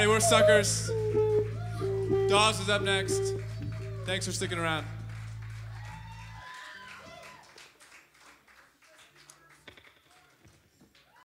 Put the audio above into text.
Alrighty, We're suckers. Dawes is up next. Thanks for sticking around.